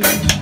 you.